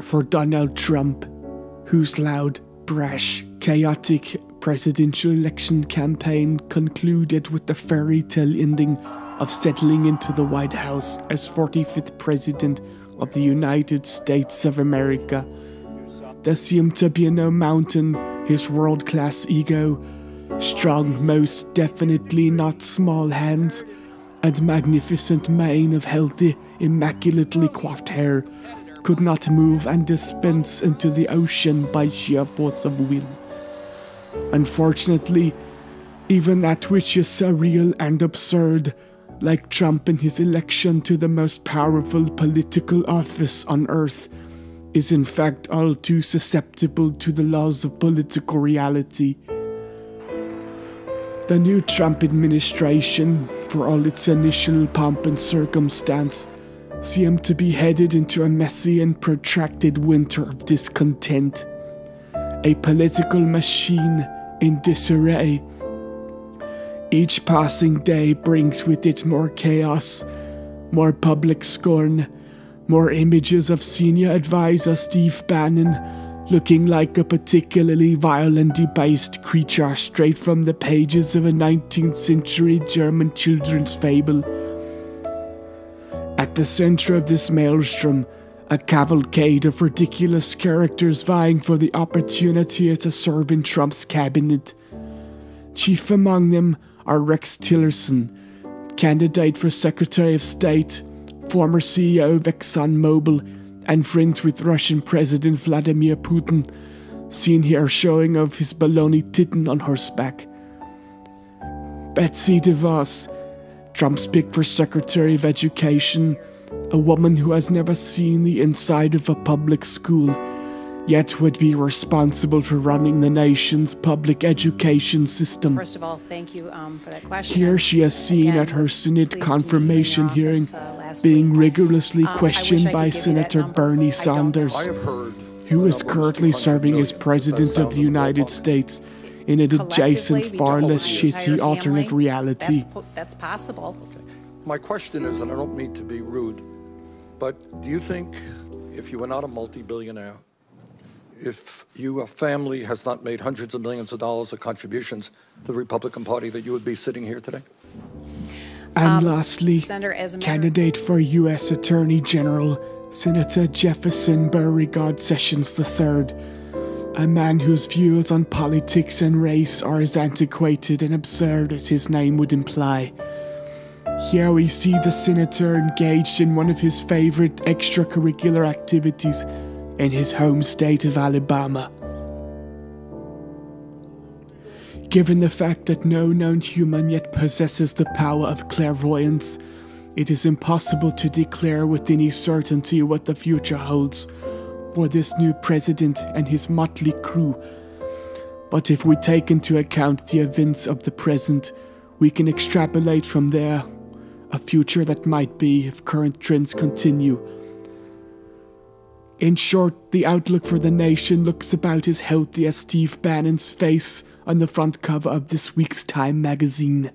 for Donald Trump, whose loud, brash, chaotic presidential election campaign concluded with the fairy tale ending of settling into the White House as 45th President of the United States of America. There seemed to be no mountain his world class ego, strong, most definitely not small hands, and magnificent mane of healthy, immaculately coiffed hair could not move and dispense into the ocean by sheer force of will. Unfortunately, even that which is surreal and absurd, like Trump in his election to the most powerful political office on earth, is in fact all too susceptible to the laws of political reality. The new Trump administration, for all its initial pomp and circumstance, seemed to be headed into a messy and protracted winter of discontent. A political machine in disarray. Each passing day brings with it more chaos, more public scorn, more images of senior advisor Steve Bannon looking like a particularly vile and debased creature straight from the pages of a 19th century German children's fable. At the center of this maelstrom, a cavalcade of ridiculous characters vying for the opportunity to serve in Trump's cabinet. Chief among them are Rex Tillerson, candidate for Secretary of State, former CEO of ExxonMobil, and friend with Russian President Vladimir Putin, seen here showing off his baloney titten on horseback. Betsy DeVos, Trump's pick for Secretary of Education, a woman who has never seen the inside of a public school, yet would be responsible for running the nation's public education system. First of all, thank you um, for that question. Here she is seen Again, at her Senate pleased to meet you in confirmation your hearing office, uh, being week. rigorously Um, I I questioned by give you that Senator. Bernie I don't know. Sanders, I have heard who the is number was currently serving as. President of the United about States in an adjacent, far less shitty alternate family, reality. That's, that's possible. My question is, and I don't mean to be rude, but do you think if you were not a multi-billionaire, if your family has not made hundreds of millions of dollars of contributions to the Republican Party, that you would be sitting here today? And lastly, Um, Senator, as candidate for U.S. Attorney General, Senator Jefferson Beauregard Sessions III, a man whose views on politics and race are as antiquated and absurd as his name would imply. Here we see the senator engaged in one of his favorite extracurricular activities in his home state of Alabama. Given the fact that no known human yet possesses the power of clairvoyance, it is impossible to declare with any certainty what the future holds for this new president and his motley crew. But if we take into account the events of the present, we can extrapolate from there a future that might be if current trends continue. In short, the outlook for the nation looks about as healthy as Steve Bannon's face on the front cover of this week's Time magazine.